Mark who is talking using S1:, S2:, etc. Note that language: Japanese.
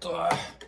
S1: と。